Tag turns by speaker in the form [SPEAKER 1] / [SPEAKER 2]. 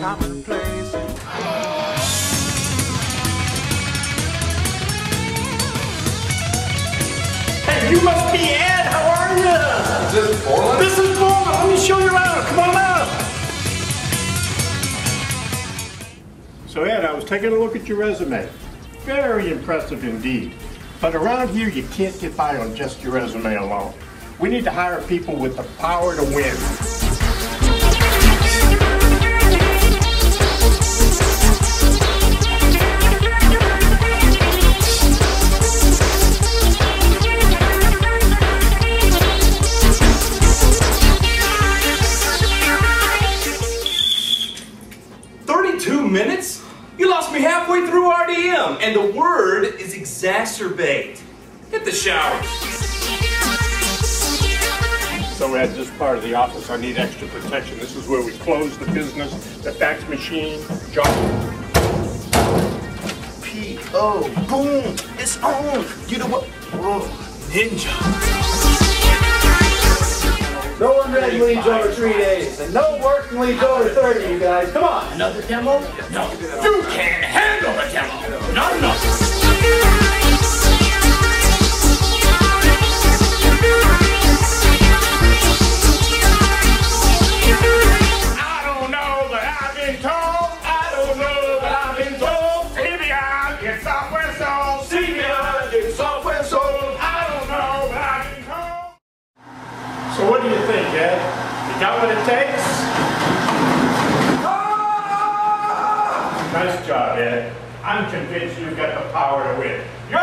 [SPEAKER 1] Hey, you must be Ed. How are you?
[SPEAKER 2] Is this Borland?
[SPEAKER 1] This is Borland. Let me show you around. Come on out. So Ed, I was taking a look at your resume. Very impressive indeed. But around here, you can't get by on just your resume alone. We need to hire people with the power to win.
[SPEAKER 3] Thirty-two minutes? You lost me halfway through RDM, and the word is exacerbate. Hit the shower.
[SPEAKER 1] So at this part of the office, I need extra protection. This is where we close the business, the fax machine, job.
[SPEAKER 4] P.O. Boom! It's on! You know what? Whoa, ninja!
[SPEAKER 5] One leads over three days, and no work leads over 30, you guys. Come on.
[SPEAKER 4] Another demo? No. You can't handle a demo! Not enough!
[SPEAKER 1] I So what do you think, Ed? You got what it takes? Nice job, Ed. I'm convinced you've got the power to win. You're